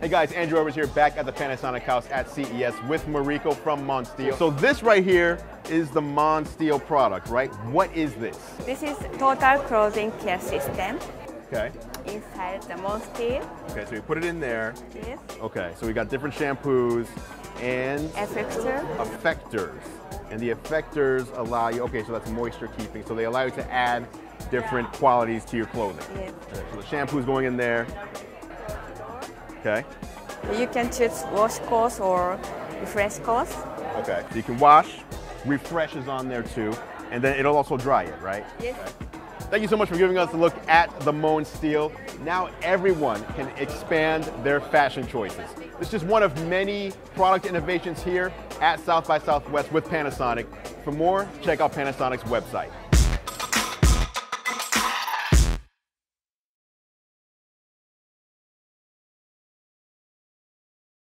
Hey guys, Andru Edwards here back at the Panasonic House at CES with Mariko from MonStyle. So this right here is the MonStyle product, right? What is this? This is total clothing care system Okay. inside the MonStyle. Okay, so you put it in there. Yes. Okay, so we got different shampoos and Effector. effectors. And the effectors allow you, okay, so that's moisture keeping. So they allow you to add different qualities to your clothing. Yes. So the shampoo's going in there. Okay. You can choose wash course or refresh course. Okay. So you can wash, refresh is on there too, and then it'll also dry it, right? Yes. Thank you so much for giving us a look at the MonStyle. Now everyone can expand their fashion choices. It's just one of many product innovations here at South by Southwest with Panasonic. For more, check out Panasonic's website.